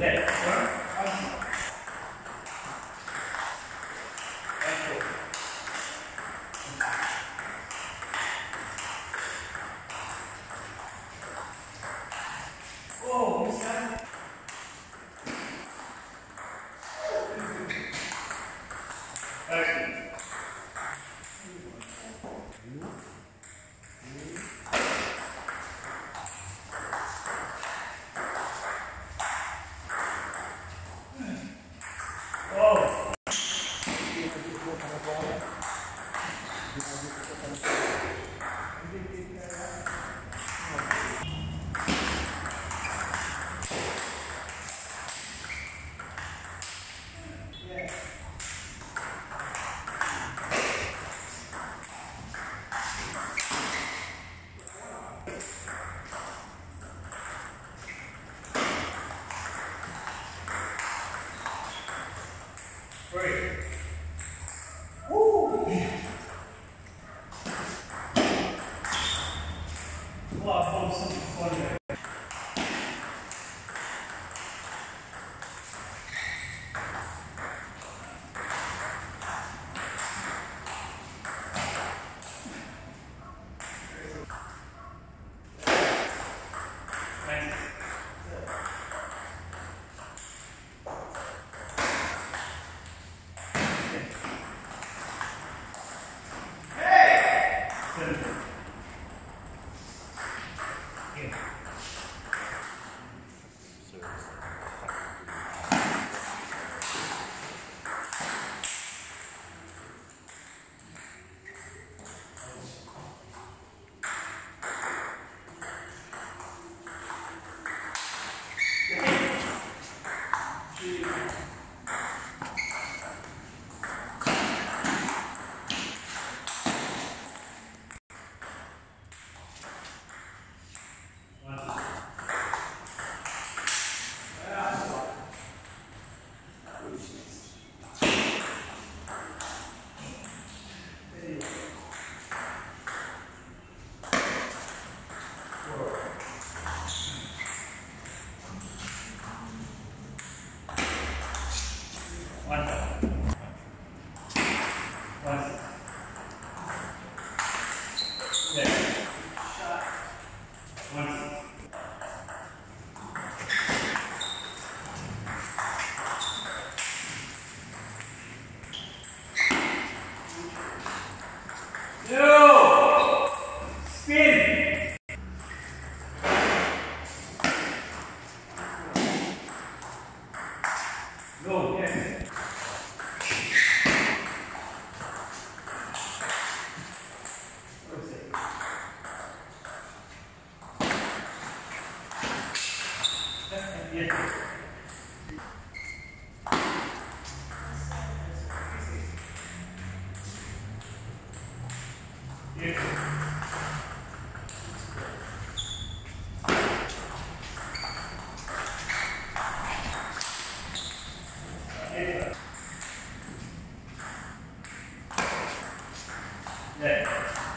ね。Obrigado. Go, yes. Yes. Bien.